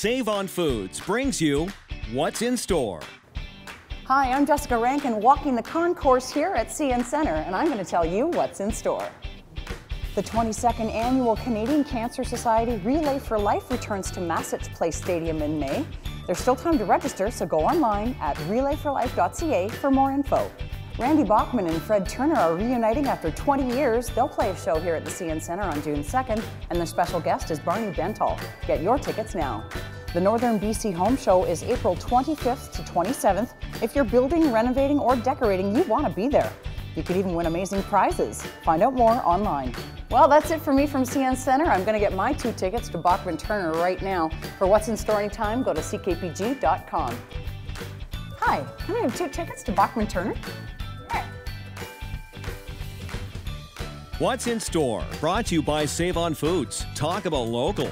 Save on Foods brings you What's in Store. Hi, I'm Jessica Rankin walking the concourse here at CN Center, and I'm going to tell you what's in store. The 22nd Annual Canadian Cancer Society Relay for Life returns to Masich Place Stadium in May. There's still time to register, so go online at relayforlife.ca for more info. Randy Bachman and Fred Turner are reuniting after 20 years. They'll play a show here at the CN Center on June 2nd, and their special guest is Barney Bentall. Get your tickets now. The Northern BC Home Show is April 25th to 27th. If you're building, renovating, or decorating, you want to be there. You could even win amazing prizes. Find out more online. Well, that's it for me from CN Center. I'm going to get my two tickets to Bachman Turner right now. For what's in store anytime, go to ckpg.com. Hi, can I have two tickets to Bachman Turner? What's in Store brought to you by Save on Foods. Talk about local.